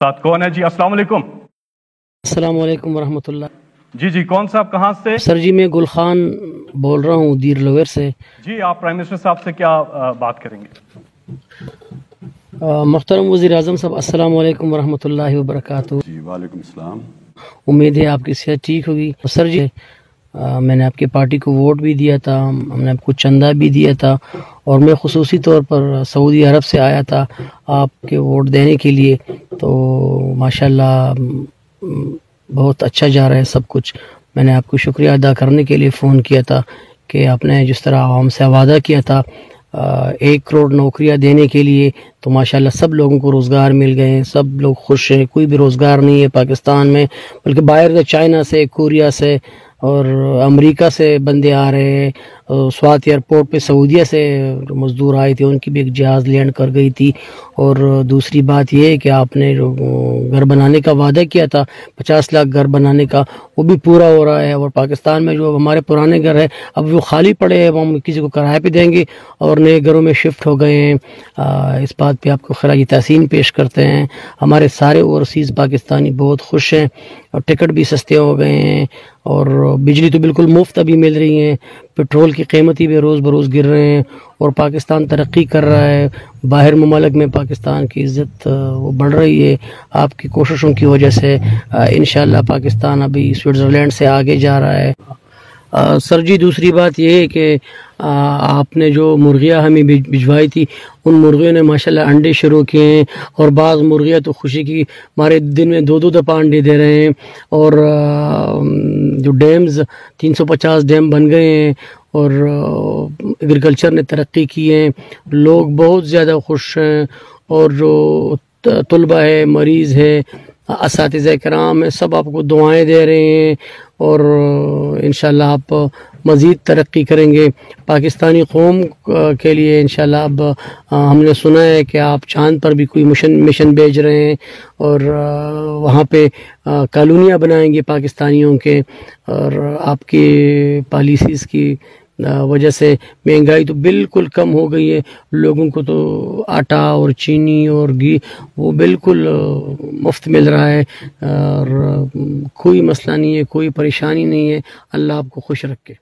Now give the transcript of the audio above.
साथ कौन है? जी अस्सलाम वालेकुम। अस्सलाम वालेकुम वरहमतुल्लाह। जी जी कौन साहब कहाँ से? सर जी मैं गुल खान बोल रहा हूँ दीर लोवेर से। जी आप प्राइम मिनिस्टर साहब से क्या बात करेंगे? मुख्तरम वज़ीर अजम साहब अस्सलाम वालेकुम वरहमतुल्लाहि वबरकातुहू। जी वालेकुम सलाम। उम्मीद है आपकी सेहत ठीक होगी। सर जी आ, मैंने आपकी पार्टी को वोट भी दिया था हमने आपको चंदा भी दिया था और मैं खसूसी तौर पर सऊदी अरब से आया था आपके वोट देने के लिए। तो माशाल्लाह बहुत अच्छा जा रहा है सब कुछ। मैंने आपको शुक्रिया अदा करने के लिए फ़ोन किया था कि आपने जिस तरह आवाम से वादा किया था एक करोड़ नौकरियाँ देने के लिए तो माशाल्लाह सब लोगों को रोज़गार मिल गए हैं, सब लोग खुश हैं, कोई भी रोज़गार नहीं है पाकिस्तान में, बल्कि बाहर चाइना से, कोरिया से और अमेरिका से बंदे आ रहे हैं स्वात एयरपोर्ट पे सऊदीया से मज़दूर आए थे, उनकी भी एक जहाज़ लैंड कर गई थी। और दूसरी बात यह है कि आपने घर बनाने का वादा किया था, पचास लाख घर बनाने का, वो भी पूरा हो रहा है। और पाकिस्तान में जो हमारे पुराने घर है, अब वो खाली पड़े हैं हम किसी को किराए पे देंगे, और नए घरों में शिफ्ट हो गए हैं। इस बात पे आपको खराज तहसीन पेश करते हैं। हमारे सारे ओवरसीज़ पाकिस्तानी बहुत खुश हैं, और टिकट भी सस्ते हो गए हैं। और बिजली तो बिल्कुल मुफ़्त अभी मिल रही है। पेट्रोल की कीमत ही भी रोज़ बरोज़ गिर रहे हैं और पाकिस्तान तरक्की कर रहा है। बाहर ममालक में पाकिस्तान की इज़्ज़त वो बढ़ रही है। आपकी कोशिशों की वजह से इन पाकिस्तान अभी स्विट्ज़रलैंड से आगे जा रहा है। आ, सर जी दूसरी बात ये है कि आपने जो मुर्गियाँ हमें भिजवाई थी उन मुर्गियों ने माशाल्लाह अंडे शुरू किए हैं और बाज़ मुर्गियाँ तो खुशी की हमारे दिन में दो दो दफ़ा अंडे दे रहे हैं और जो डैम्स 350 डैम बन गए हैं और एग्रीकल्चर ने तरक्की की है। लोग बहुत ज़्यादा खुश हैं और जो तलबा है मरीज़ है इस कराम सब आपको दुआएँ दे रहे हैं और इन आप मज़ीद तरक्की करेंगे। पाकिस्तानी कौम के लिए इन अब हमने सुना है कि आप चाँद पर भी कोई मिशन मिशन भेज रहे हैं और वहाँ पे कॉलोनियाँ बनाएँगे पाकिस्तानियों के और आपकी पॉलिसीज़ की वजह से महँगाई तो बिल्कुल कम हो गई है। लोगों को तो आटा और चीनी और घी, वो बिल्कुल मुफ़्त मिल रहा है। और कोई मसला नहीं है, कोई परेशानी नहीं है। अल्लाह आपको खुश रखे।